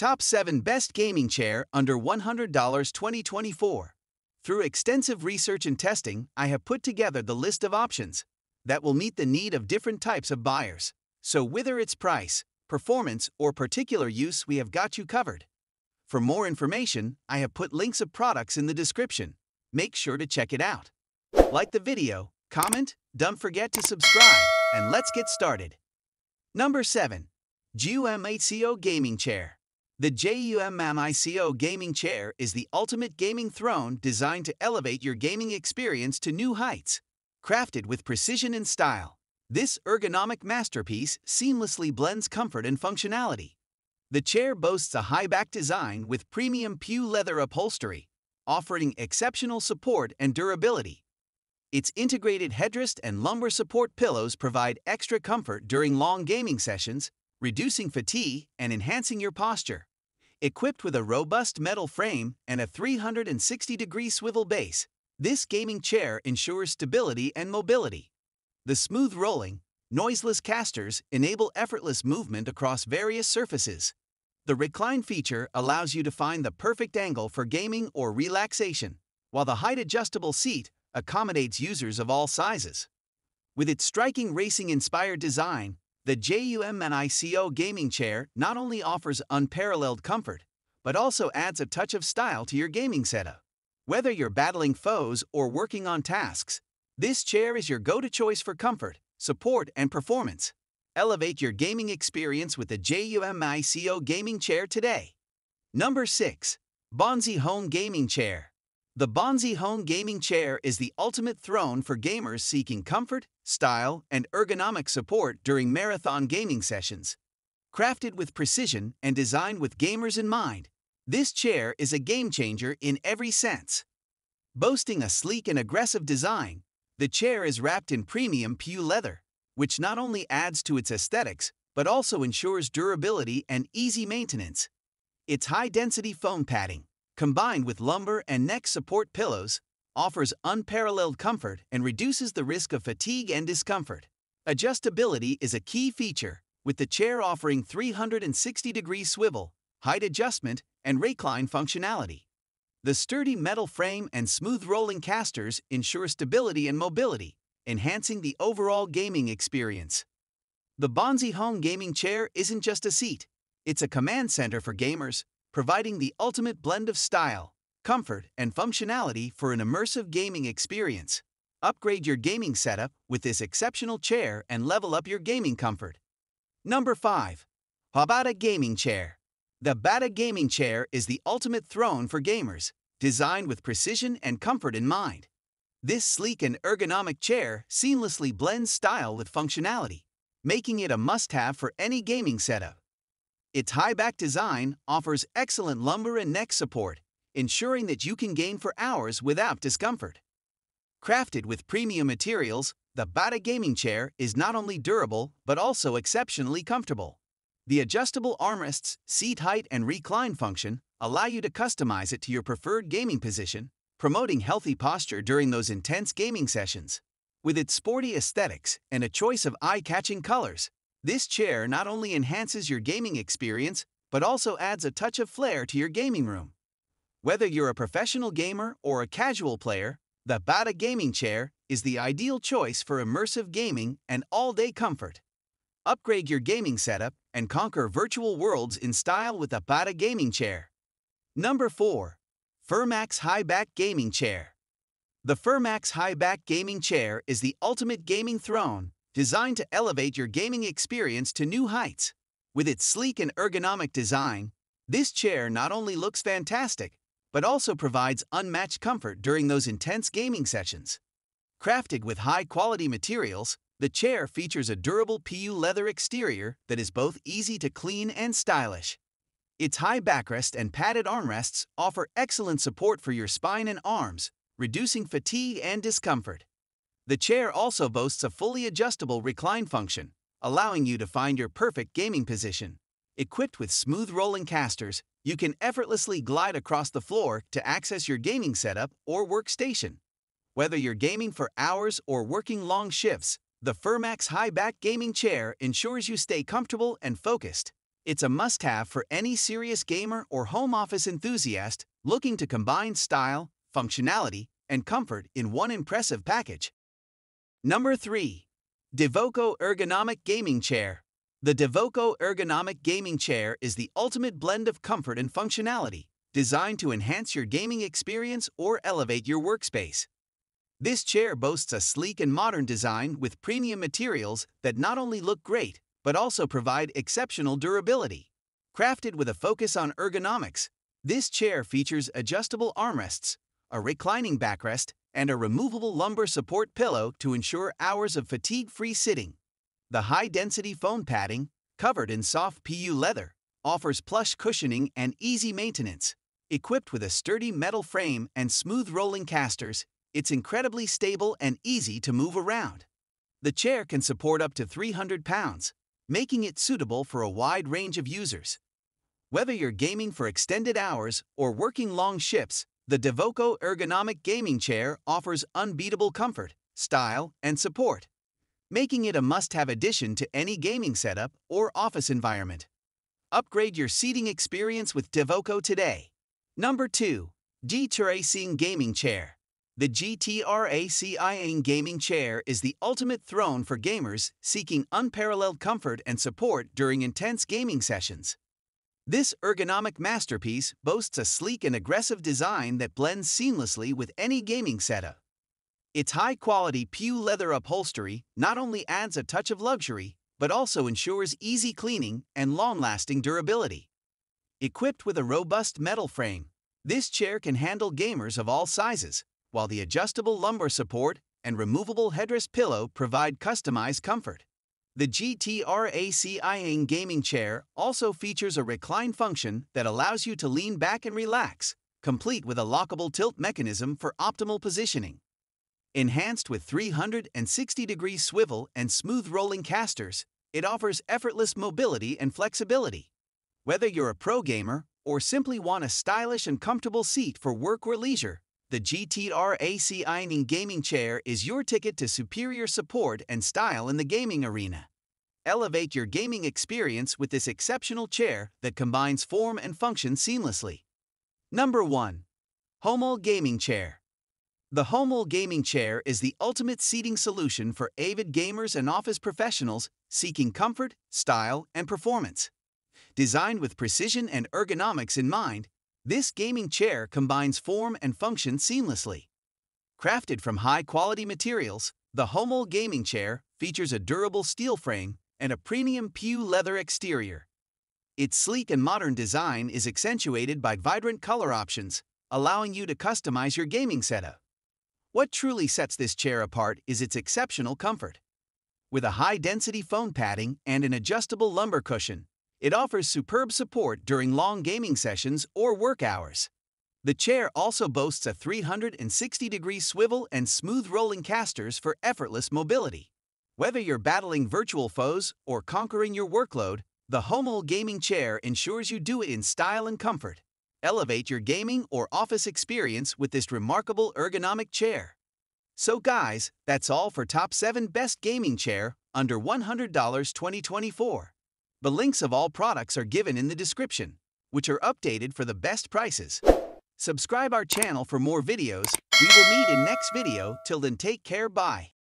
Top 7 Best Gaming Chair Under $100 2024. Through extensive research and testing, I have put together the list of options that will meet the need of different types of buyers. So, whether it's price, performance, or particular use, we have got you covered. For more information, I have put links of products in the description. Make sure to check it out. Like the video, comment, don't forget to subscribe, and let's get started. Number 7. JUMMICO Gaming Chair. The JUMMICO Gaming Chair is the ultimate gaming throne designed to elevate your gaming experience to new heights. Crafted with precision and style, this ergonomic masterpiece seamlessly blends comfort and functionality. The chair boasts a high-back design with premium PU leather upholstery, offering exceptional support and durability. Its integrated headrest and lumbar support pillows provide extra comfort during long gaming sessions, reducing fatigue and enhancing your posture. Equipped with a robust metal frame and a 360 degree swivel base, this gaming chair ensures stability and mobility. The smooth rolling, noiseless casters enable effortless movement across various surfaces. The recline feature allows you to find the perfect angle for gaming or relaxation, while the height adjustable seat accommodates users of all sizes. With its striking racing inspired design, the JUMMICO gaming chair not only offers unparalleled comfort, but also adds a touch of style to your gaming setup. Whether you're battling foes or working on tasks, this chair is your go-to choice for comfort, support, and performance. Elevate your gaming experience with the JUMMICO gaming chair today. Number 6. BONZY Home Gaming Chair. The BONZY Home Gaming Chair is the ultimate throne for gamers seeking comfort, style, and ergonomic support during marathon gaming sessions. Crafted with precision and designed with gamers in mind, this chair is a game changer in every sense. Boasting a sleek and aggressive design, the chair is wrapped in premium PU leather, which not only adds to its aesthetics but also ensures durability and easy maintenance. Its high-density foam padding, combined with lumbar and neck support pillows, offers unparalleled comfort and reduces the risk of fatigue and discomfort. Adjustability is a key feature, with the chair offering 360 degree swivel, height adjustment, and recline functionality. The sturdy metal frame and smooth rolling casters ensure stability and mobility, enhancing the overall gaming experience. The BONZY Home Gaming Chair isn't just a seat, it's a command center for gamers, providing the ultimate blend of style, comfort, and functionality for an immersive gaming experience. Upgrade your gaming setup with this exceptional chair and level up your gaming comfort. Number 5. Hbada Gaming Chair. The Bata Gaming Chair is the ultimate throne for gamers, designed with precision and comfort in mind. This sleek and ergonomic chair seamlessly blends style with functionality, making it a must-have for any gaming setup. Its high-back design offers excellent lumbar and neck support, ensuring that you can game for hours without discomfort. Crafted with premium materials, the Bata gaming chair is not only durable but also exceptionally comfortable. The adjustable armrests, seat height, and recline function allow you to customize it to your preferred gaming position, promoting healthy posture during those intense gaming sessions. With its sporty aesthetics and a choice of eye-catching colors, this chair not only enhances your gaming experience, but also adds a touch of flair to your gaming room. Whether you're a professional gamer or a casual player, the Bata Gaming Chair is the ideal choice for immersive gaming and all-day comfort. Upgrade your gaming setup and conquer virtual worlds in style with the Bata Gaming Chair. Number 4. Furmax High Back Gaming Chair. The Furmax High Back Gaming Chair is the ultimate gaming throne designed to elevate your gaming experience to new heights. With its sleek and ergonomic design, this chair not only looks fantastic, but also provides unmatched comfort during those intense gaming sessions. Crafted with high-quality materials, the chair features a durable PU leather exterior that is both easy to clean and stylish. Its high backrest and padded armrests offer excellent support for your spine and arms, reducing fatigue and discomfort. The chair also boasts a fully adjustable recline function, allowing you to find your perfect gaming position. Equipped with smooth rolling casters, you can effortlessly glide across the floor to access your gaming setup or workstation. Whether you're gaming for hours or working long shifts, the Furmax High Back Gaming Chair ensures you stay comfortable and focused. It's a must-have for any serious gamer or home office enthusiast looking to combine style, functionality, and comfort in one impressive package. Number 3. Devoko Ergonomic Gaming Chair. The Devoko Ergonomic Gaming Chair is the ultimate blend of comfort and functionality, designed to enhance your gaming experience or elevate your workspace. This chair boasts a sleek and modern design with premium materials that not only look great, but also provide exceptional durability. Crafted with a focus on ergonomics, this chair features adjustable armrests, a reclining backrest, and a removable lumbar support pillow to ensure hours of fatigue-free sitting. The high-density foam padding, covered in soft PU leather, offers plush cushioning and easy maintenance. Equipped with a sturdy metal frame and smooth rolling casters, it's incredibly stable and easy to move around. The chair can support up to 300 pounds, making it suitable for a wide range of users. Whether you're gaming for extended hours or working long shifts, the Devoko Ergonomic Gaming Chair offers unbeatable comfort, style, and support, making it a must-have addition to any gaming setup or office environment. Upgrade your seating experience with Devoko today. Number 2. G-Tracing Gaming Chair. The GTRACING gaming chair is the ultimate throne for gamers seeking unparalleled comfort and support during intense gaming sessions. This ergonomic masterpiece boasts a sleek and aggressive design that blends seamlessly with any gaming setup. Its high-quality PU leather upholstery not only adds a touch of luxury, but also ensures easy cleaning and long-lasting durability. Equipped with a robust metal frame, this chair can handle gamers of all sizes, while the adjustable lumbar support and removable headrest pillow provide customized comfort. The GTRACING gaming chair also features a recline function that allows you to lean back and relax, complete with a lockable tilt mechanism for optimal positioning. Enhanced with 360-degree swivel and smooth rolling casters, it offers effortless mobility and flexibility. Whether you're a pro gamer or simply want a stylish and comfortable seat for work or leisure, the GTR AC Gaming Chair is your ticket to superior support and style in the gaming arena. Elevate your gaming experience with this exceptional chair that combines form and function seamlessly. Number 1. Homall Gaming Chair. The Homall Gaming Chair is the ultimate seating solution for avid gamers and office professionals seeking comfort, style, and performance. Designed with precision and ergonomics in mind, this gaming chair combines form and function seamlessly. Crafted from high-quality materials, the Homall gaming chair features a durable steel frame and a premium PU leather exterior. Its sleek and modern design is accentuated by vibrant color options, allowing you to customize your gaming setup. What truly sets this chair apart is its exceptional comfort. With a high-density foam padding and an adjustable lumbar cushion, it offers superb support during long gaming sessions or work hours. The chair also boasts a 360-degree swivel and smooth rolling casters for effortless mobility. Whether you're battling virtual foes or conquering your workload, the Homall gaming chair ensures you do it in style and comfort. Elevate your gaming or office experience with this remarkable ergonomic chair. So guys, that's all for Top 7 Best Gaming Chair under $100 2024. The links of all products are given in the description, which are updated for the best prices. Subscribe our channel for more videos. We will meet in next video. Till then take care bye.